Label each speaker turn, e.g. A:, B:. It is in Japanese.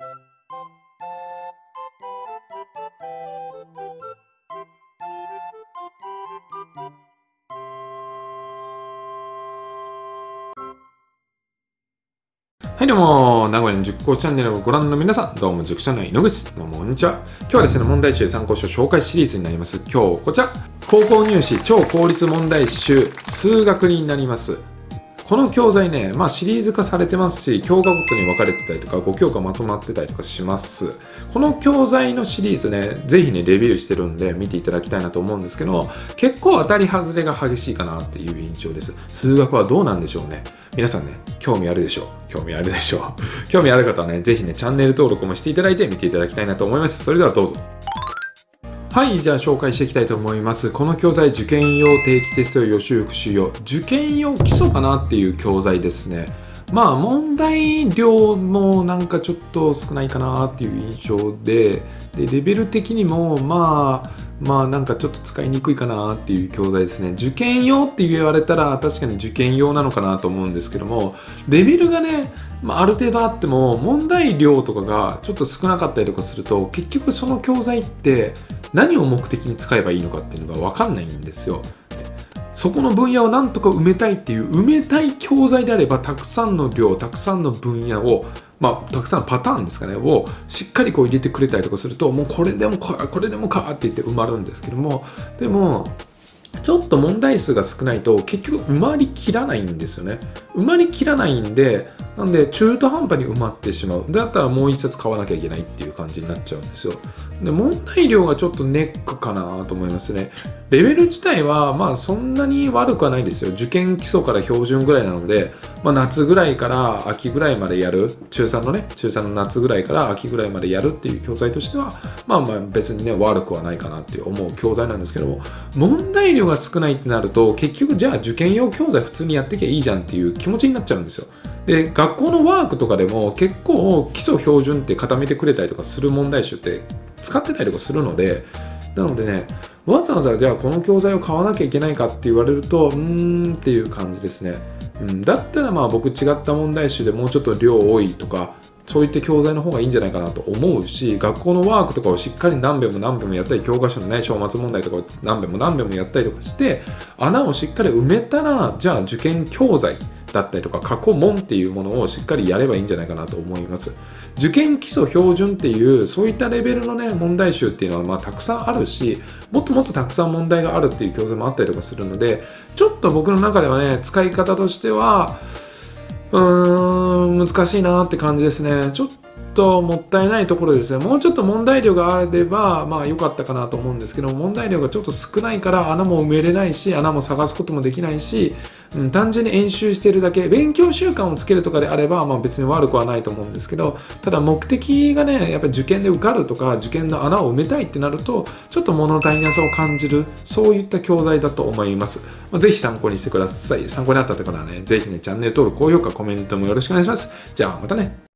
A: はいどうも、名古屋の塾講チャンネルをご覧の皆さん、どうも塾者の井野口、どうもこんにちは。今日はですね、問題集参考書紹介シリーズになります。今日、こちら、高校入試超効率問題集、数学になります。この教材ね、まあ、シリーズ化されてますし、教科ごとに分かれてたりとか、5教科まとまってたりとかします。この教材のシリーズね、ぜひね、レビューしてるんで見ていただきたいなと思うんですけど、結構当たり外れが激しいかなっていう印象です。数学はどうなんでしょうね。皆さんね、興味あるでしょう。興味あるでしょう。興味ある方はね、ぜひね、チャンネル登録もしていただいて見ていただきたいなと思います。それではどうぞ。はい、じゃあ紹介していきたいと思います。この教材、受験用定期テスト予習復習用、受験用基礎かなっていう教材ですね。まあ問題量もなんかちょっと少ないかなっていう印象で、でレベル的にもまあまあなんかちょっと使いにくいかなっていう教材ですね。受験用って言われたら確かに受験用なのかなと思うんですけども、レベルがね、まあ、ある程度あっても問題量とかがちょっと少なかったりとかすると結局その教材って何を目的に使えばいいのかっていうのが分かんないんですよ。そこの分野をなんとか埋めたいっていう埋めたい教材であればたくさんの量たくさんの分野をまあ、たくさんパターンですかねをしっかりこう入れてくれたりとかするともうこれでもかこれでもかって言って埋まるんですけどもでもちょっと問題数が少ないと結局埋まりきらないんですよね。埋まりきらないんでなんで中途半端に埋まってしまう。だったらもう一冊買わなきゃいけないっていう感じになっちゃうんですよ。で問題量がちょっとネックかなと思いますね。レベル自体はまあそんなに悪くはないですよ。受験基礎から標準ぐらいなので、まあ、夏ぐらいから秋ぐらいまでやる。中3のね中3の夏ぐらいから秋ぐらいまでやるっていう教材としてはまあまあ別にね悪くはないかなって思う教材なんですけども。問題量が少ないってなると結局じゃあ受験用教材普通にやってきゃいいじゃんっていう気持ちになっちゃうんですよ。で学校のワークとかでも結構基礎標準って固めてくれたりとかする問題集って使ってたりとかするのでなのでねわざわざじゃあこの教材を買わなきゃいけないかって言われるとうーんっていう感じですね、うん、だったらまあ僕違った問題集でもうちょっと量多いとかそういった教材の方がいいんじゃないかなと思うし学校のワークとかをしっかり何遍も何遍もやったり教科書のね小末問題とかを何遍も何遍もやったりとかして穴をしっかり埋めたらじゃあ受験教材だったりとか過去問っていうものをしっかりやればいいんじゃないかなと思います受験基礎標準っていうそういったレベルのね問題集っていうのはまあたくさんあるしもっともっとたくさん問題があるっていう教材もあったりとかするのでちょっと僕の中ではね使い方としてはうーん難しいなって感じですねちょっともったいないところですね。もうちょっと問題量があれば、まあ良かったかなと思うんですけど、問題量がちょっと少ないから穴も埋めれないし、穴も探すこともできないし、うん、単純に演習してるだけ、勉強習慣をつけるとかであれば、まあ別に悪くはないと思うんですけど、ただ目的がね、やっぱり受験で受かるとか、受験の穴を埋めたいってなると、ちょっと物足りなさを感じる、そういった教材だと思います。まあ、ぜひ参考にしてください。参考になったところはね、ぜひね、チャンネル登録、高評価、コメントもよろしくお願いします。じゃあまたね。